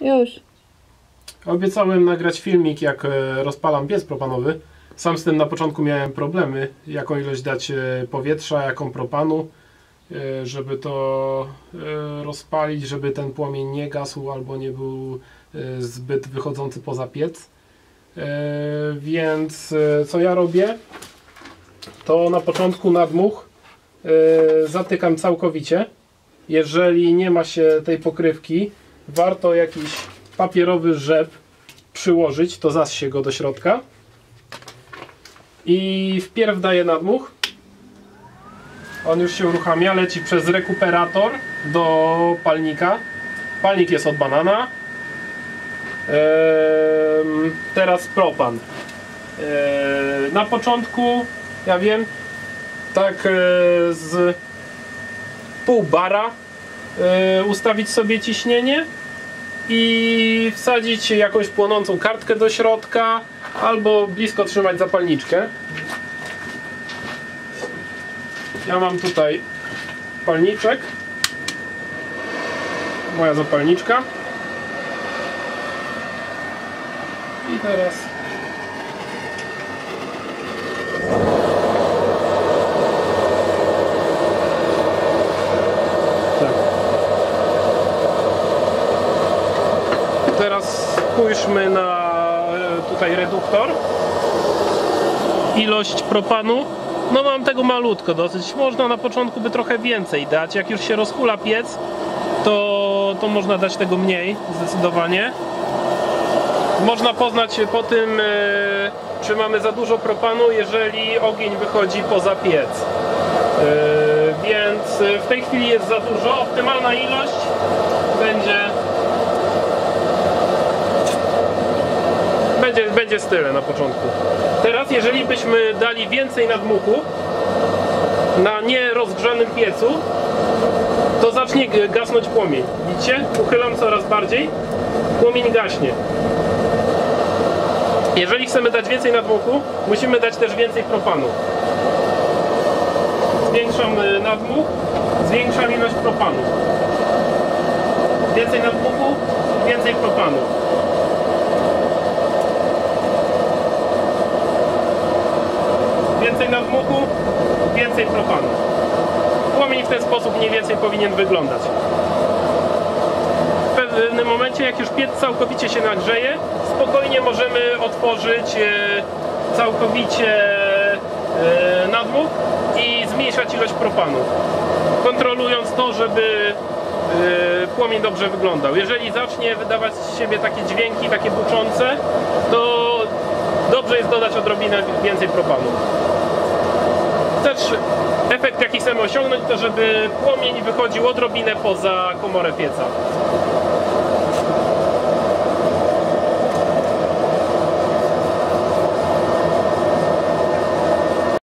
Już. Obiecałem nagrać filmik, jak e, rozpalam piec propanowy. Sam z tym na początku miałem problemy, jaką ilość dać e, powietrza, jaką propanu, e, żeby to rozpalić, żeby ten płomień nie gasł albo nie był zbyt wychodzący poza piec. Więc co ja robię? To na początku nadmuch zatykam całkowicie. Jeżeli nie ma się tej pokrywki, warto jakiś papierowy rzep przyłożyć, to zasie go do środka. I wpierw daję nadmuch. On już się uruchamia, leci przez rekuperator do palnika. Palnik jest od banana. Ehm, teraz propan. Ehm, na początku, ja wiem, tak e, z pół bara ustawić sobie ciśnienie i wsadzić jakąś płonącą kartkę do środka albo blisko trzymać zapalniczkę. Ja mam tutaj palniczek. Moja zapalniczka. I teraz tak. Teraz spójrzmy na e, tutaj reduktor. Ilość propanu. No mam tego malutko dosyć. Można na początku by trochę więcej dać. Jak już się rozkula piec, to, to można dać tego mniej zdecydowanie. Można poznać po tym, e, czy mamy za dużo propanu, jeżeli ogień wychodzi poza piec. E, Więc w tej chwili jest za dużo. Optymalna ilość będzie będzie, będzie z tyle na początku. Teraz, jeżeli byśmy dali więcej nadmuchu na nierozgrzanym piecu, to zacznie gasnąć płomień. Widzicie? Uchylam coraz bardziej, płomień gaśnie. Jeżeli chcemy dać więcej nadmuchu, musimy dać też więcej propanu. Zwiększam y, nadmuch, zwiększam ilość propanu. Więcej nadmuchu, więcej propanu. Więcej nadmuchu, więcej propanu. Płomień w ten sposób mniej więcej powinien wyglądać. W pewnym momencie, jak już piec całkowicie się nagrzeje, spokojnie możemy otworzyć e, całkowicie e, nadmuch i zmniejszać ilość propanu. Kontrolując to, żeby e, płomień dobrze wyglądał. Jeżeli zacznie wydawać z siebie takie dźwięki, takie buczące, to dobrze jest dodać odrobinę więcej propanu. Też efekt jaki chcemy osiągnąć to żeby płomień wychodził odrobinę poza komorę pieca.